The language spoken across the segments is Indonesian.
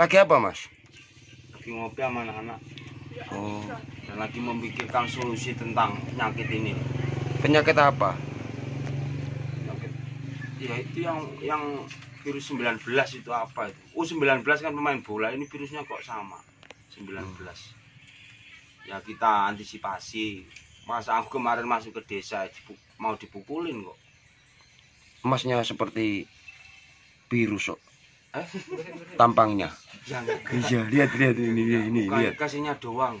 Lagi apa, Mas? lagi ngopi sama anak-anak. Oh, dan lagi memikirkan solusi tentang penyakit ini. Penyakit apa? penyakit ya itu yang yang virus 19 itu apa itu? Oh 19 kan pemain bola. Ini virusnya kok sama? 19 ya kita antisipasi. Masa aku kemarin masuk ke desa mau dipukulin kok. Masnya seperti virus kok tampangnya. Iya, lihat lihat ini ini, ini lihat. kasihnya doang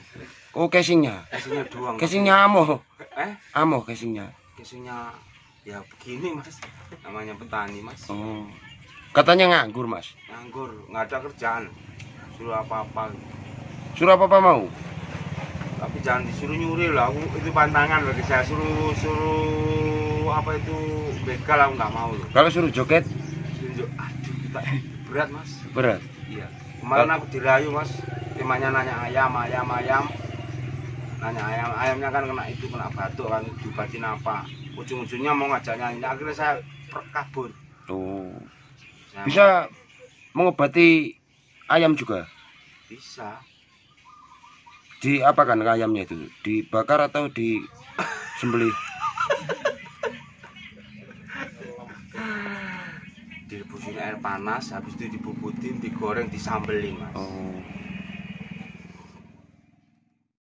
Oh, casingnya. kasihnya doang Casingnya amo. eh Amo casingnya. kasihnya ya begini mas namanya petani mas Oh. Katanya nganggur, Mas. nganggur nggak ada kerjaan suruh apa-apa Suruh apa-apa mau? tapi jangan disuruh nyuri lah aku itu pantangan bagi saya suruh suruh apa itu begal aku nggak mau loh Kalau suruh joget tunjuk aduh kita berat mas. Berat. iya. Kemarin aku dirayu mas. Temanya nanya ayam ayam ayam. Nanya ayam ayamnya kan kena itu kena batuk kan diobatin apa. Ujung-ujungnya mau ngajak nyanyi. Akhirnya saya kabur Oh. Saya Bisa mengobati ayam juga. bisa. Di apa kan ayamnya itu? Dibakar atau di direbusin air panas habis itu dibubutin digoreng disambelin mas Oh.